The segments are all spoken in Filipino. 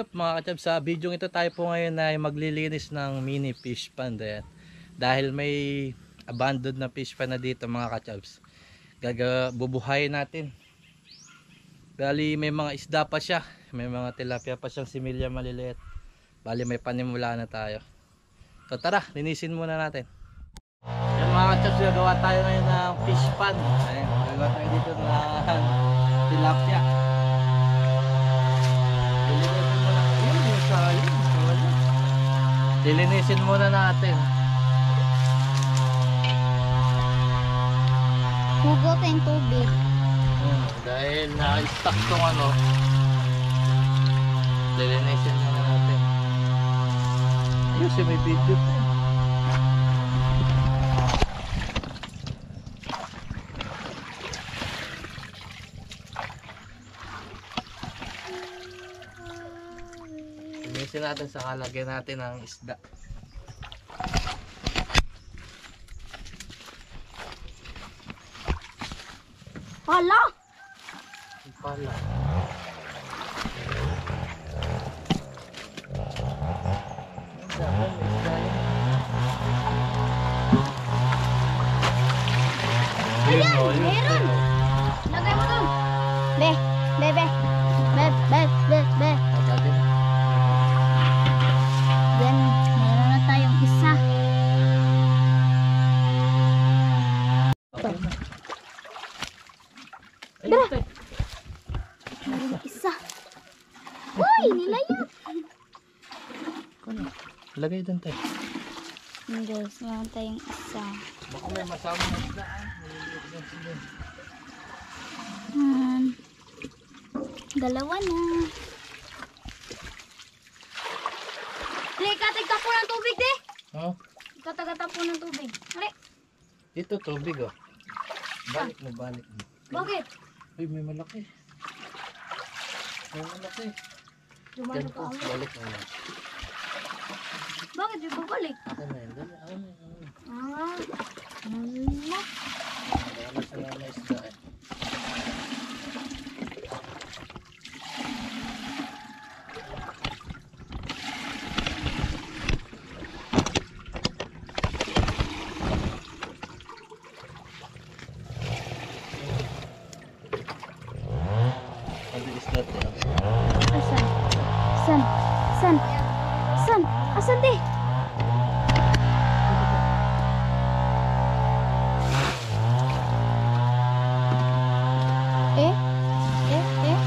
Up mga kachab? Sa video ito tayo po ngayon ay maglilinis ng mini fish pond. Ayan. Dahil may abandoned na fish pond na dito mga kachabs. Gaga natin. Bali may mga isda pa siya. May mga tilapia pa siyang similya maliliit. Bali may panimula na tayo. So tara, linisin muna natin. Yan mga kachabs, gagawa tayo ngayon ng fish pond. Ayan, gagawa tayo dito ng tilapia. Lilinisin muna natin. Hugot yung tubig. Hmm, dahil na-stuck tong ano. Lilinisin muna natin. Ayun, si may video Linisin natin sa kalagyan natin ng isda. Yung pala. Ayan, meron. Ayun, tay. Meron isa. Uy, nilayo. Ano? Lagay doon tayo. Yan guys, meron tayong isa. Baka may masama na isda. ah. Maliliit na sila. Hmm. Dalawa na. Hali, katagta po ng tubig, di. Oh, Katagata po ng tubig. Hali, ito tubig oh. Balik mo, balik mo. bakit? Uy, may malaki. May malaki. Dumalo Yan ka po, balik mo yan. Bakit di ba balik? Akin na yun, na yun. Ah, ano? Wala na sila na isda eh. Mabilis natin ah. Asan? San? San? San? Asan di? Eh? Eh? Eh?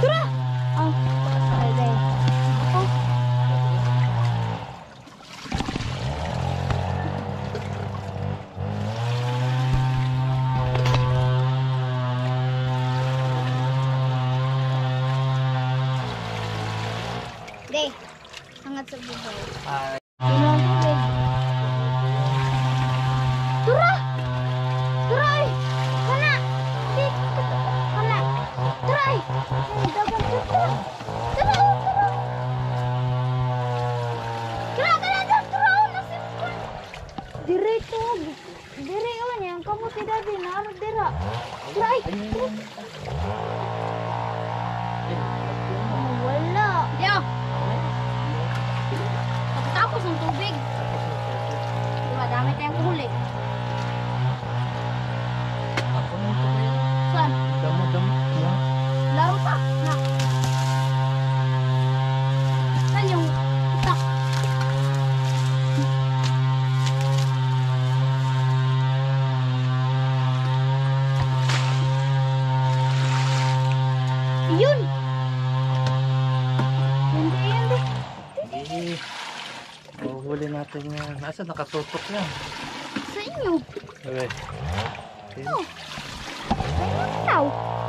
Tara! Oh, okay. Oh, di. Hangat sa buhay. Ay, Ilang tubig. Tura! Turay! Kana! Di! Kana! Turay! Dagan ka tura! Tura! Tura! Kira ka na dyan! Tura! Nasip ka! Direto! Dire yun yan. Kamu tidak din. Naarap dira. Turay! ayun. Yun! Hindi, hindi. Sige. Huhuli natin yan. Nasa nakatutok yan? Sa inyo. Okay. Okay. Oh. Ikaw. Oh,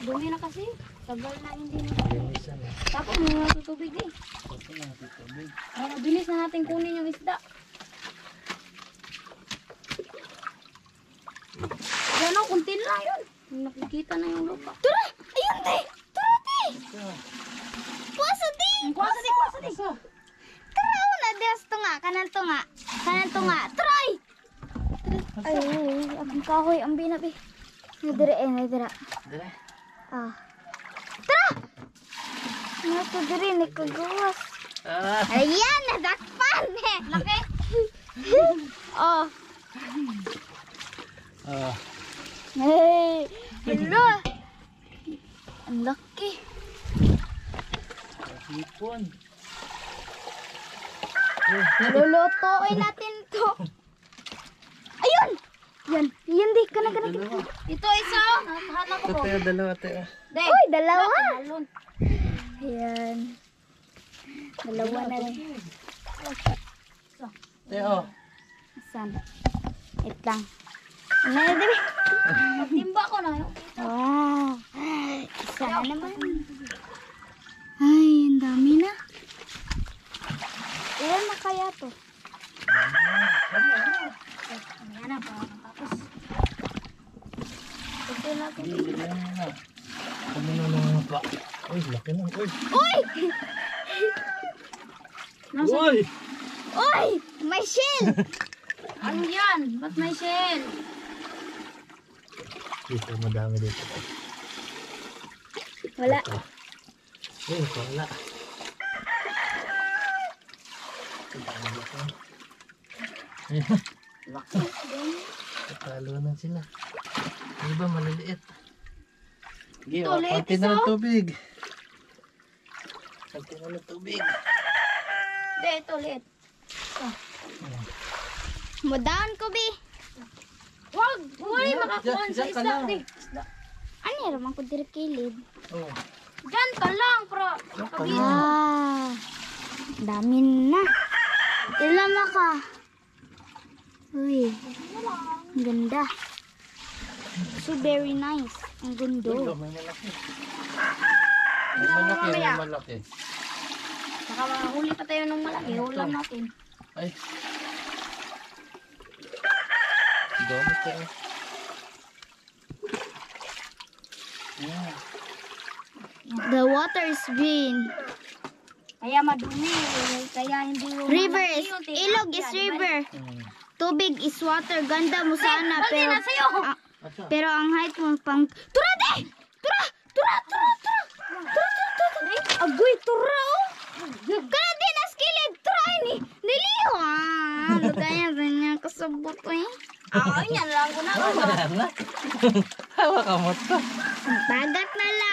Dumi na kasi. Tagal na hindi na. Eh. Tapos may mga tutubig eh. Tubig. Ay, mabilis na natin kunin yung isda. Yan o, kunti lang yun. Nakikita na yung lupa. Tara! Ayun, te! Tara, te! Puasa, te! Puasa, te! Puasa, te! Tara, una, des, tunga. Kanan tunga. Kanan tunga. Try! Ay, ay, ay, akong kahoy, ang binabi. Nadira eh, nadira. Dire. Ah. Tara! Nato diri, ni kagawas. Ah. Ayan, nadakpan eh. Laki. oh. Ah. Hey. Hello. Ang laki. Hipon. Lulutuin natin to. Ayun! Yan, yan di, kana kana. Dalawa. Ito isa. Hanap Ito tayo dalawa tayo. Uy, dalawa. Ayan. Dalawa na rin. Tayo. Saan? Wait lang. Ano na dibi? Timba ko na. Wow. Isa na naman. Ay, ang dami na. Ilan na kaya to? Ayan na, para Ito. Bigyan mo na. Kami na mga pa. Uy, laki na. Uy. Uy! Uy! Uy! May shell! ano yan? Ba't may shell? Dito, madami dito. Wala. Uy, wala. Ayun. Tatalo na sila. Yung iba maliliit. Sige, oh, konti na ng tubig. Konti na ng tubig. Hindi, ito ulit. Madahan ko, Bi. Wag! Huwag makakuha sa isda. Di. Ano yan naman ko diri kilid? Oh, Diyan ka lang, pro. Kabila. na. Ah, dami na. Ilan na ka? Uy, ang ganda. So very nice. Ang gundo. may malaki. May malaki, may malaki. Baka mahuli pa tayo ng malaki. Ulam natin. Ay. Dami tayo. Yeah. The water is green. Kaya madumi. Kaya hindi yung... River is... Ilog is river. Hmm. Tubig is water. Ganda mo sana. Pero, Ah, Asa? Pero ang height mo pang... Tura de! Tura! Tura! Tura! Tura! Tura! Tura! Tura! Agoy! Tura! Oh! Kaya din na skillet! Tura! Ni! Niliho! Ah! Ano kaya ganyan kasabot eh? Ah, yan lang ko na. Wala na. Hawa ka mo to. Bagat na lang.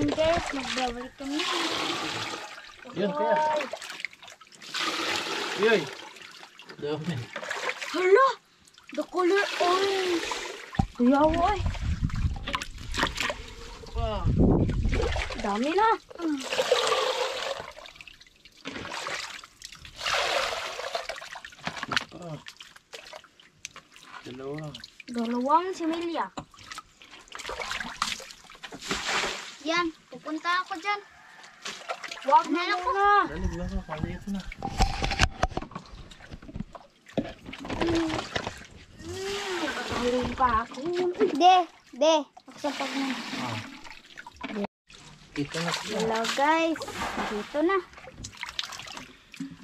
Yan guys, magbabalik kami. Yun, kaya. Yoy. Dami. Hala! The color orange. Kuyawa eh. Wow. Dami na. Ah. Dalawa. Dalawang similya. Yan, pupunta ako dyan. Huwag na ako. Dalig lang ako. Maliit na. Mm. pa ako. De, de. Pagsapag na. Ah. Dito na sila. Hello guys. Dito na.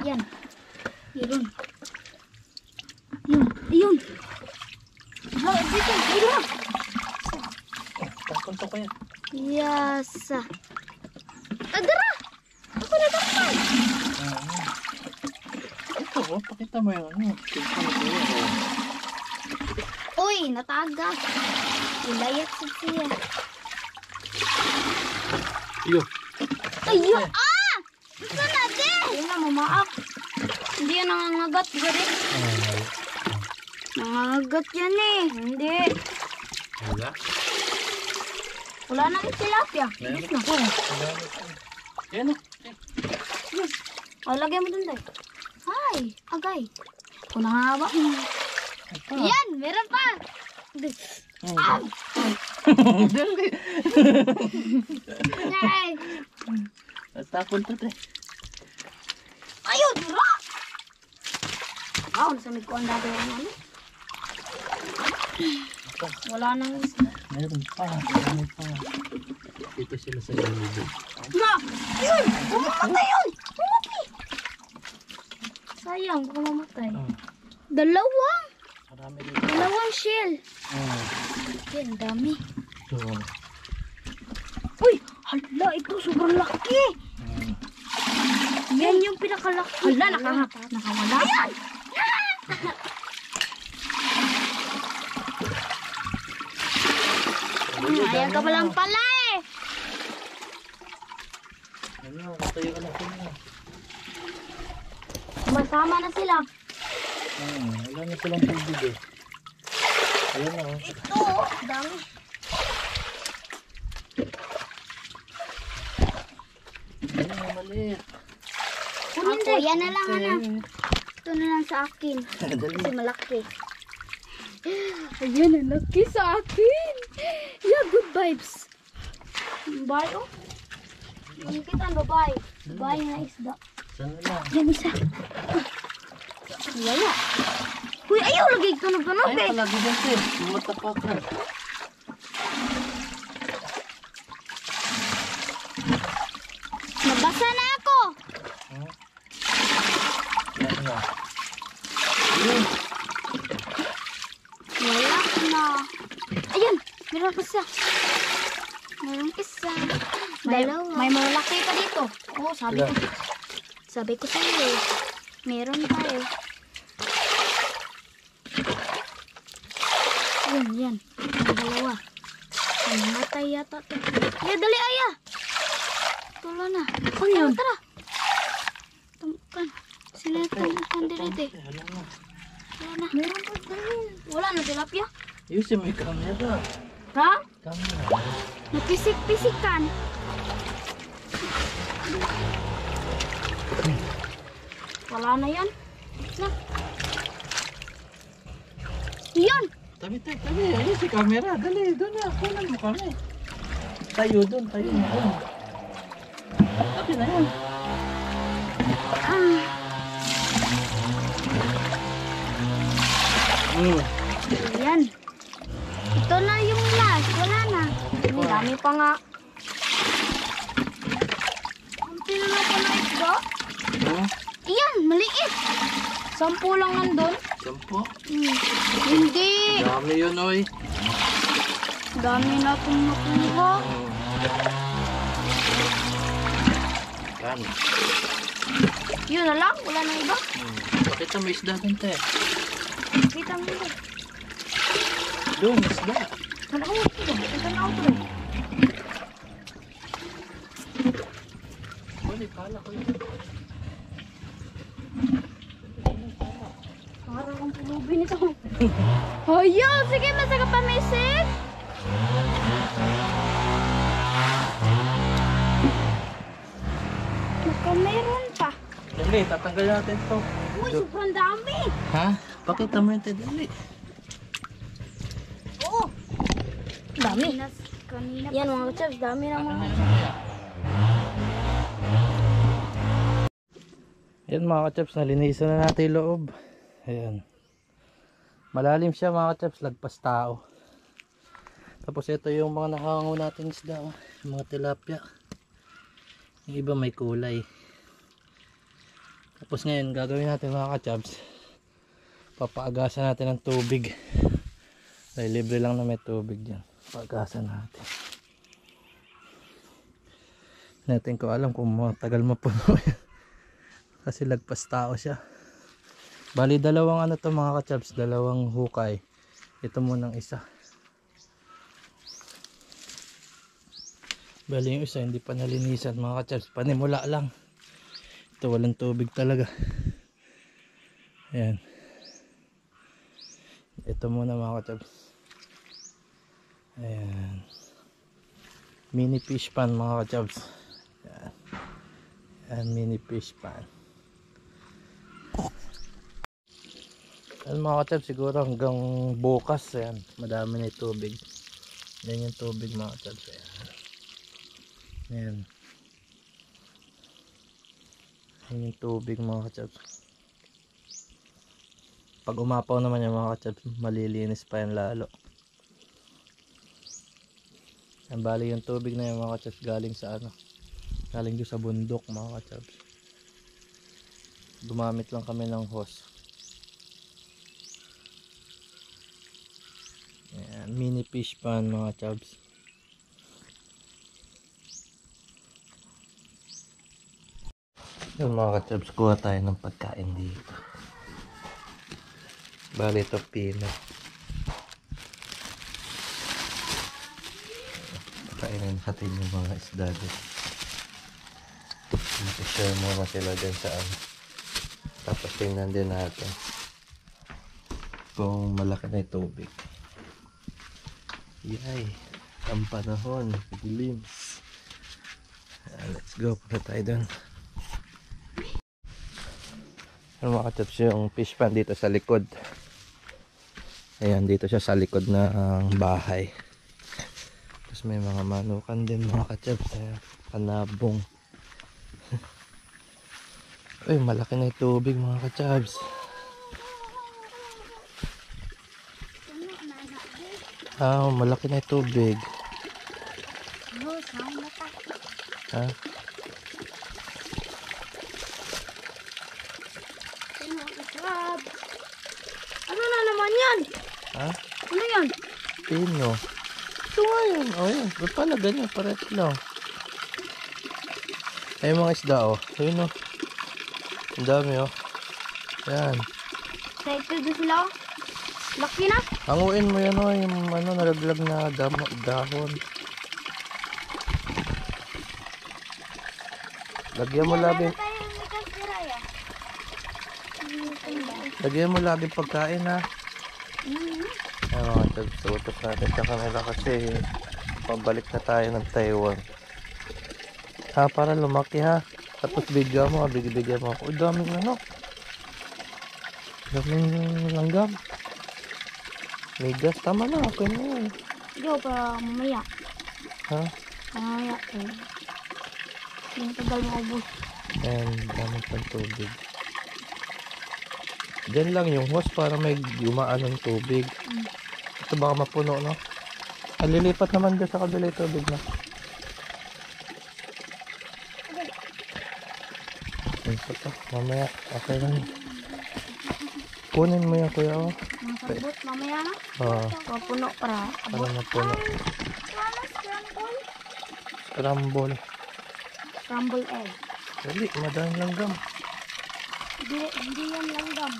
Yan. Yun. Yun. Yun. Dito. Dito. Tapunta ko yan. Yes. Adara. Ako na dapat. Ah. Ito, oh, pakita mo yung ano. Uy, nataga. Ilayat sa siya. Iyo. Ayo! Ah! Gusto na, de! Yun na, mamaak. Hindi yan nangangagat. Gari. Ah, Nangangagat yan eh. Hindi. Wala. Wala na yung tilapia. Yes na. Yan. Yes. O, lagyan mo dun, day. Hi, agay. Kung nangangaba. Ito. Yan, meron pa. Ah. Ay, Tapon to te. Ayaw, dura! Wow, nasa may kuwan dati yung ano. Wala nang isda. Meron pa. Meron pa. Dito sila sa gilid. Ma! Ayun! Pumamatay yun! Pumatay! Sayang, pumamatay. Ah, Dalawang! marami dito. Dalawang shell. Ah, Yan, dami. ito. Uy! Hala, ito sobrang laki! Ah, Yan yung pinakalaki. Hala, nakahap. Nakawala. Ayan! Ayan ka palang pala eh. Ano, katayo ka na sila. Masama na sila. Ah, wala na silang tubig eh. Ayan na oh. Ito, dami. Ayan na, maliit. Ako, yan na lang ano. Ito na lang sa akin. Kasi malaki. Ayan, ang laki sa akin. Yeah, good vibes. Bye, oh. Nakikita ang babae. Babae na isda. Yan isa. Wala. Uy, ayaw lagi tunog-tunog Ay, eh. palagi dyan te. Matapakan. Nabasa na ako. Ah. Yan na. Ayun. Wala na. Ayun, isa. Meron isa. Dalawa. May malaki pa dito. Oo, sabi Ilan? ko. Sabi ko sa iyo. eh. Meron tayo. Yan, yan. Ang dalawa. Namatay yata to. Ya, dali aya. Tulo na. Ano yun? Tara. Tumukan. Sila tumukan direte. Wala na. Meron pa dali. Wala na tilapia. Ayusin mo yung camera. Ha? Camera. Napisik-pisikan. Wala na yan. Na. Yan! Tabi tayo, tabi. Ayun si camera. Dali, doon na. Kunan mo kami. Tayo doon, tayo na doon. Tabi na yan. Ah, Mm. yan. Ito na yung last. Wala na. Ang dami pa nga. Ang na pa na isda. Hmm? Iyan, maliit. Sampu lang nandun. Sampo. Hmm. Hindi. Dami yun, oy. Dami na itong nakuha. Yan. Yun na lang. Wala na iba. Hmm. Pakita mo isda doon, te. Kita mo ito. Doon, isda. Ano ko ito? Ito na ako rin. Wala, kala ko yun. Parang ang pulubin ito. Hoyo! Sige, masaka pa message. Baka meron pa. Dali, tatanggal natin to. Uy, sobrang dami. Ha? Pakita mo yun, te. Dali. Oo. Dami. Yan mga chaps, dami ng mga... Yan mga kachaps, nalinisan na natin loob. Ayan. Malalim siya mga chaps, lagpas tao. Tapos ito yung mga nakakango natin isda, oh. yung mga tilapia. Yung iba may kulay. Tapos ngayon, gagawin natin mga kachabs. Papaagasan natin ng tubig. Dahil libre lang na may tubig dyan. Paagasan natin. Natin ko alam kung matagal mapuno yan. Kasi lagpas tao siya. Bali dalawang ano to mga kachabs, dalawang hukay. Ito munang isa. Bali yung isa hindi pa nalinisan mga kachabs, panimula lang. Ito walang tubig talaga. Ayan. Ito muna mga kachabs. Ayan. Mini fish pan mga kachabs. Ayan. Ayan mini fish pan. Ayan mga kachabs siguro hanggang bukas. Ayan. Madami na yung tubig. Ayan yung tubig mga kachabs. Ayan. Ayan. Ayan yung tubig mga kachabs. Pag umapaw naman yung mga kachabs, malilinis pa yan lalo. Ang bali yung tubig na yung mga kachabs galing sa ano. Galing doon sa bundok mga kachabs. Gumamit lang kami ng hose. Ayan, mini fish pan mga kachabs. Yung mga kachabs, kuha tayo ng pagkain dito. Bali ito pino. Pakainin natin yung mga isda dito. Mag-share muna sila dyan sa ano. Tapos tingnan din natin kung malaki na yung tubig. Yay! Ang panahon. Dilim. Ah, let's go. Punta tayo doon. Ano mga yung fish pan dito sa likod. Ayan, dito siya sa likod ng bahay. Tapos may mga manukan din mga kachaps. Ayan, panabong. Uy, malaki na yung tubig mga kachaps. Ah, malaki na yung tubig. Oh, sound na ta. Ha? Crab? Ano na naman yan? Ha? Ano yan? Pino. Ito nga yun. O yan. Ba't pala ganyan? Paret lang. Ay mga isda oh. Ayun oh. Ang dami oh. Yan. Excited na sila oh. Laki na. Hanguin mo yan oh. Yung ano nalaglag na damo, dahon. Lagyan mo Raya. Lagyan mo lagi pagkain ha. Mhm. Ay mga tabs. Utos natin sa kanila kasi pabalik na tayo ng Taiwan. Ha, para lumaki ha. Tapos bigyan mo, bigyan mo ako. Uy, daming ano. Daming langgam. May gas, tama na. Okay na yan. Yo, para mamaya. Ha? Mamaya. Eh. Yung tagal mo ubus. Ayan, daming pang tubig. Diyan lang yung hose para may gumaan ng tubig. Mm. Ito baka mapuno, no? Ah, lilipat naman dyan sa kabila yung tubig na. Ito pa, mamaya, okay lang. Kunin mo yan, kuya, oh. Mga sabot, mamaya na. Oo, Papuno para. para mapuno. Rumble. Scramble egg. Dali, madami langgam. Hindi, hindi yan langgam.